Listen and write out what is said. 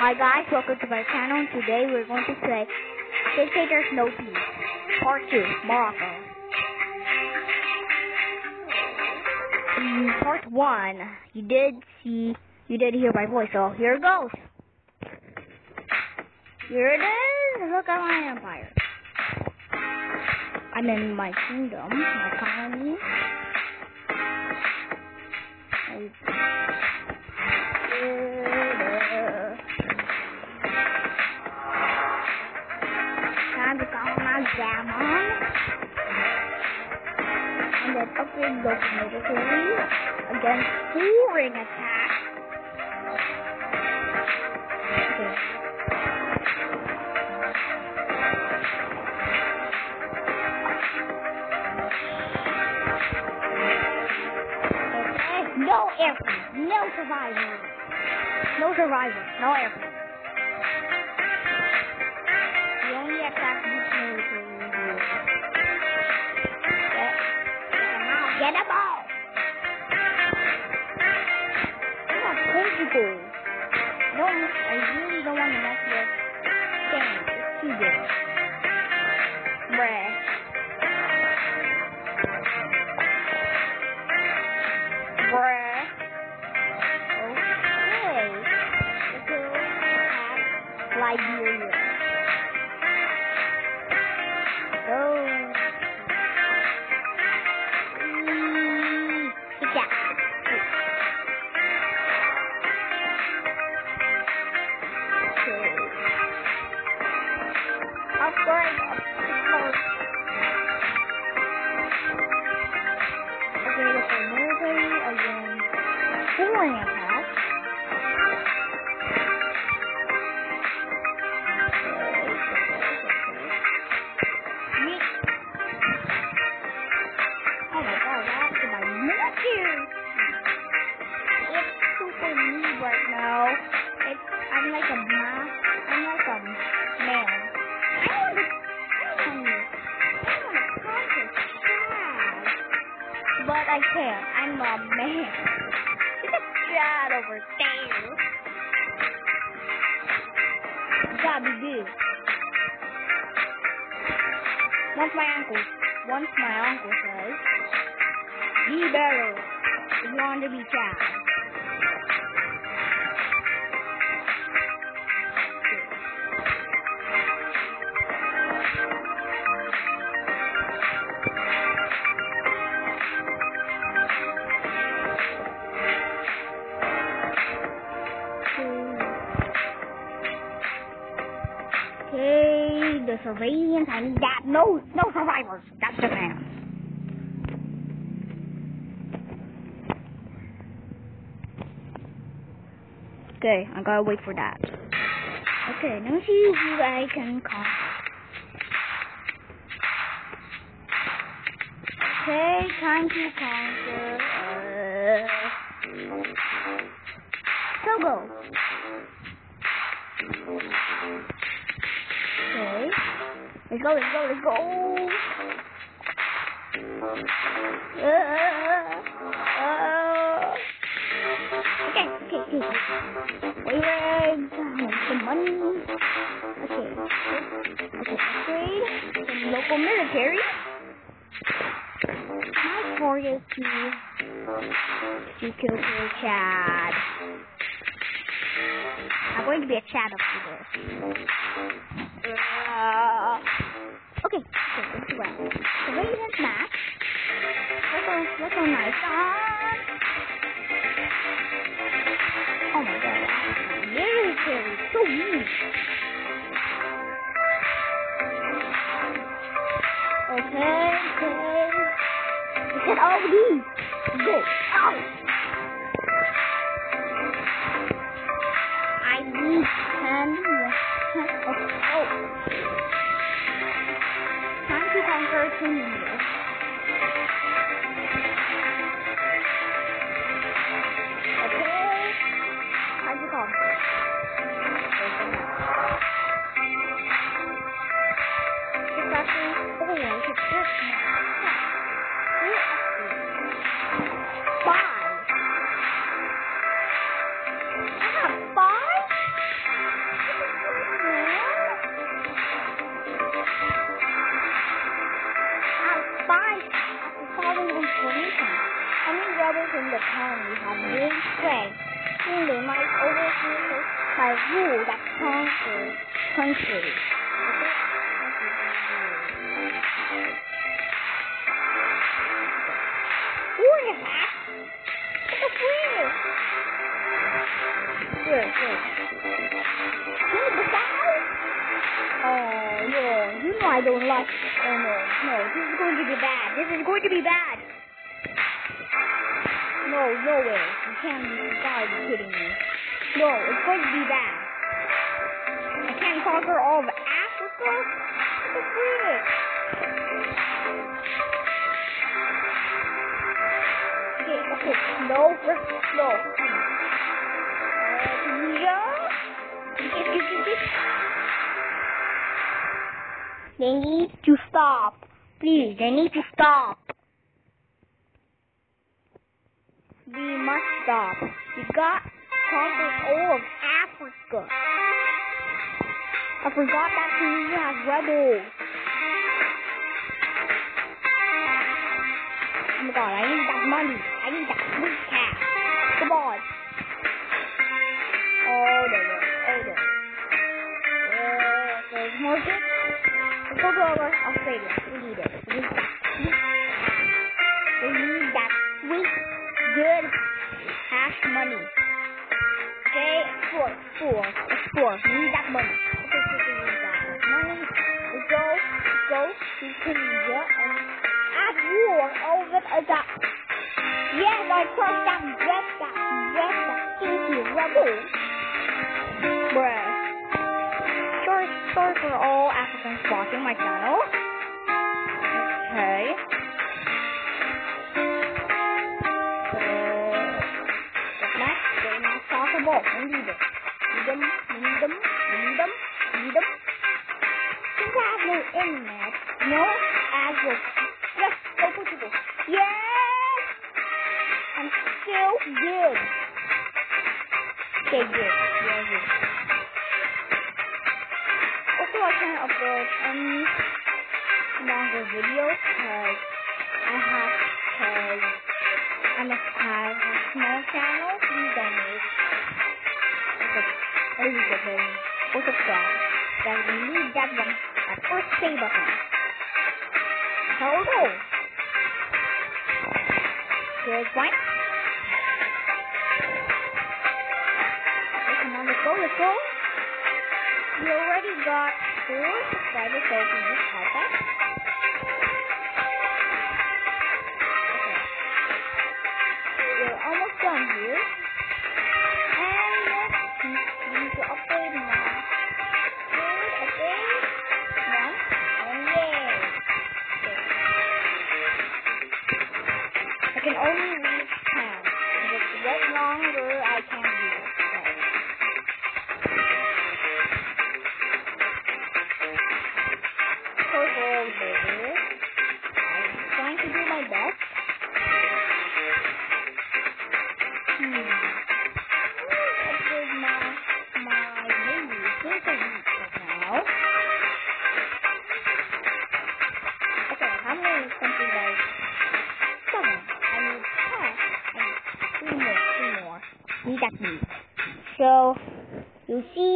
Hi guys, welcome to my channel. Today we're going to play Dictator's No Peace, Part 2, Morocco. In mm, part 1, you did see, you did hear my voice, so here it goes. Here it is, look at my empire. I'm in my kingdom, my colony. Time to call my. And then upgrade those military against foreign attack. Okay. No airplane. No survivor. No survivor. No airplane. Them Okay, our military against foreign attack. Yeet. I can't. I'm a man. Chad over there. Gotta do. Once my uncle, once my uncle says, be better you want to be Chad. Okay, I need that. No, no survivors. That's the man. Okay, I gotta wait for that. Okay, let me see who I can contact. Okay, time to conquer. Uh, Togo. Okay. Let's go, let's go, let's go. Uh, uh, okay, okay, okay. Wait. Some money. Okay. Okay, upgrade. Some local military. My target is to, to kill Chad. I'm going to be a Chad after this. Uh, okay, go. Surveillance match. Let's go, let's go nice. Oh my god. Military, so weak. Okay, okay. Look at all these. Go. Ow. To find solving information many rather in the town we have been spent. They might overthrow by rule that conquers countries. Good, good. Oh, yeah. You know I don't like it. Oh, no. No, this is going to be bad. This is going to be bad. No, no way. You can't be, you gotta kidding me. No, it's going to be bad. I can't conquer all of Africa? What the? Okay, okay, just slow. Uh, yeah. Get. They need to stop. Please, they need to stop. We must stop. We got conquer all of Africa. I forgot that we has rebels. Oh my god, I need that money. I need that sweet cash. Come on. Oh, there. Oh, there there's more. Let's go over Australia. We need it. We need that sweet We need that sweet, good cash money. Okay, four, four, four. We need that money. Okay, so we need that money. Let's go, go to Tunisia and at war over that. Yes, I crushed that jet, that jet, that stinky rebel. Bruh. Sorry, for all Africans watching my channel. Okay. Uh, next, they're not possible. We need them. Need them, need them, need them, need them. Since I have no internet, no access, just go Portugal. Yes! I'm still good. Okay, good. Yeah, good. Can't um, upload any longer videos because I have, because I'm have a small channel. Please like a, please don't make, or subscribe. Then you need that one, that first play button. Hello. Good one. Okay, come on, let's go, let's go. We already got four subscribers, so we just type that. Okay. We're almost done here. More,